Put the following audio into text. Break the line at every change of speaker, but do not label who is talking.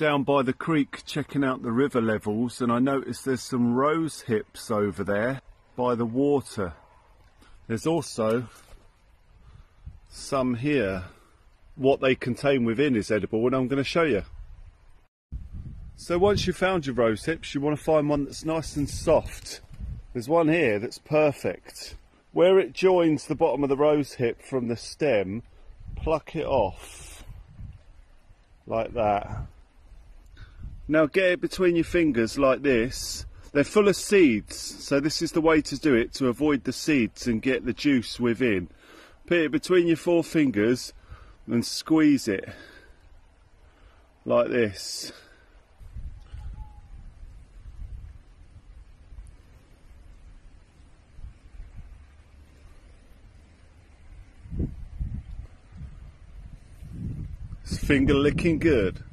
down by the creek checking out the river levels and I noticed there's some rose hips over there by the water. There's also some here. What they contain within is edible and I'm going to show you. So once you've found your rose hips you want to find one that's nice and soft. There's one here that's perfect. Where it joins the bottom of the rose hip from the stem, pluck it off like that. Now get it between your fingers like this. They're full of seeds, so this is the way to do it to avoid the seeds and get the juice within. Put it between your four fingers and squeeze it like this. Finger licking good.